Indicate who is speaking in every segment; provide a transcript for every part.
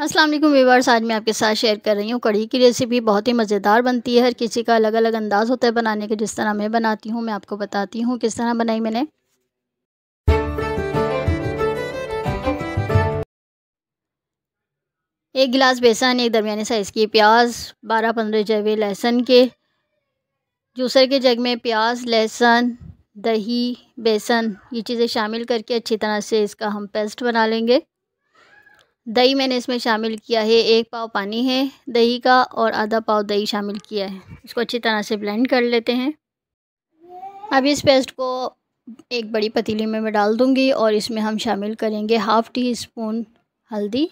Speaker 1: अस्सलाम वालेकुम व्यूवर्स आज मैं आपके साथ शेयर कर रही हूँ कढ़ी की रेसिपी बहुत ही मज़ेदार बनती है, हर किसी का अलग अलग अंदाज़ होता है बनाने के, जिस तरह मैं बनाती हूँ, मैं आपको बताती हूँ किस तरह बनाई मैंने। एक गिलास बेसन, एक दरमियाने साइज़ की प्याज, बारह पंद्रह जवे लहसुन के। जूसर के जग में प्याज, लहसुन, दही, बेसन, ये चीज़ें शामिल करके अच्छी तरह से इसका हम पेस्ट बना लेंगे। दही मैंने इसमें शामिल किया है, एक पाव पानी है दही का और आधा पाव दही शामिल किया है। इसको अच्छी तरह से ब्लेंड कर लेते हैं। अब इस पेस्ट को एक बड़ी पतीली में मैं डाल दूँगी और इसमें हम शामिल करेंगे हाफ़ टी स्पून हल्दी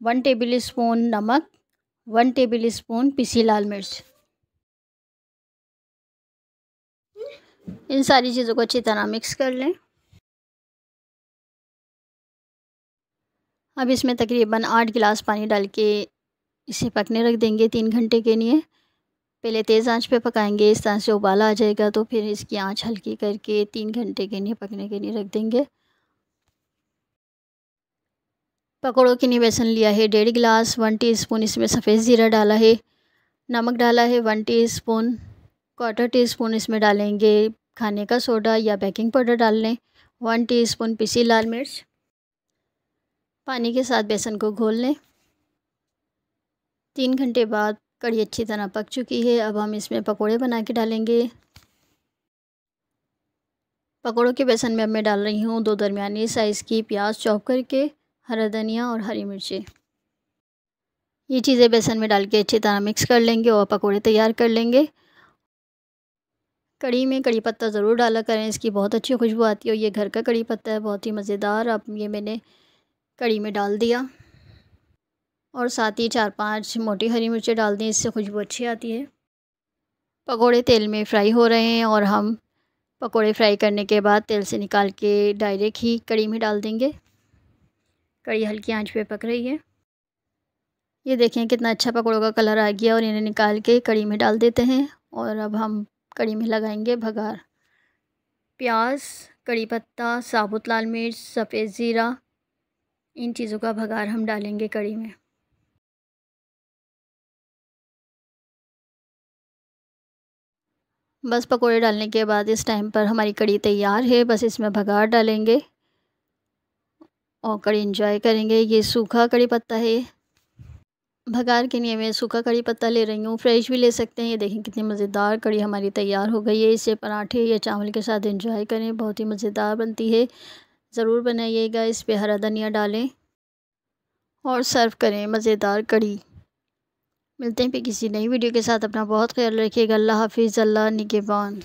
Speaker 1: वन टेबल स्पून नमक वन टेबल स्पून पिसी लाल मिर्च। इन सारी चीज़ों को अच्छी तरह मिक्स कर लें। अब इसमें तकरीबन आठ गिलास पानी डाल के इसे पकने रख देंगे तीन घंटे के लिए। पहले तेज़ आँच पे पकाएँगे, इस तरह से उबाला आ जाएगा तो फिर इसकी आँच हल्की करके तीन घंटे के लिए पकने के लिए रख देंगे। पकौड़ों के लिए बेसन लिया है डेढ़ गिलास, वन टीस्पून इसमें सफ़ेद ज़ीरा डाला है। नमक डाला है one teaspoon, quarter teaspoon इसमें डालेंगे खाने का सोडा या बेकिंग पाउडर डाल लें वन टीस्पून पिसी लाल मिर्च पानी के साथ बेसन को घोल लें। तीन घंटे बाद कड़ी अच्छी तरह पक चुकी है। अब हम इसमें पकोड़े बना के डालेंगे। पकोड़ों के बेसन में अब मैं डाल रही हूँ दो दरमियानी साइज़ की प्याज चॉप करके, हरा धनिया और हरी मिर्ची। ये चीज़ें बेसन में डाल के अच्छी तरह मिक्स कर लेंगे और पकोड़े तैयार कर लेंगे। कड़ी में कड़ी पत्ता ज़रूर डाला करें, इसकी बहुत अच्छी खुशबू आती है और ये घर का कड़ी पत्ता है, बहुत ही मज़ेदार। अब ये मैंने कड़ी में डाल दिया और साथ ही चार पाँच मोटी हरी मिर्चें डाल दी, इससे खुशबू अच्छी आती है। पकोड़े तेल में फ्राई हो रहे हैं और हम पकोड़े फ्राई करने के बाद तेल से निकाल के डायरेक्ट ही कड़ी में डाल देंगे। कड़ी हल्की आँच पे पक रही है। ये देखें कितना अच्छा पकौड़ों का कलर आ गया और इन्हें निकाल के कड़ी में डाल देते हैं और अब हम कड़ी में लगाएँगे भगार। प्याज कड़ी पत्ता, साबुत लाल मिर्च, सफ़ेद ज़ीरा इन चीज़ों का भगार हम डालेंगे कड़ी में। बस पकोड़े डालने के बाद इस टाइम पर हमारी कड़ी तैयार है, बस इसमें भगार डालेंगे और कड़ी इंजॉय करेंगे। ये सूखा कड़ी पत्ता है। भगार के लिए मैं सूखा कड़ी पत्ता ले रही हूँ। फ्रेश भी ले सकते हैं। ये देखें कितनी मज़ेदार कड़ी हमारी तैयार हो गई है। इसे पराठे या चावल के साथ एंजॉय करें। बहुत ही मज़ेदार बनती है। ज़रूर बनाइएगा, इस पर हरा धनिया डालें और सर्व करें मज़ेदार कड़ी मिलते हैं फिर किसी नई वीडियो के साथ। अपना बहुत ख्याल रखिएगा। अल्लाह हाफिज़, अल्लाह निगेबान।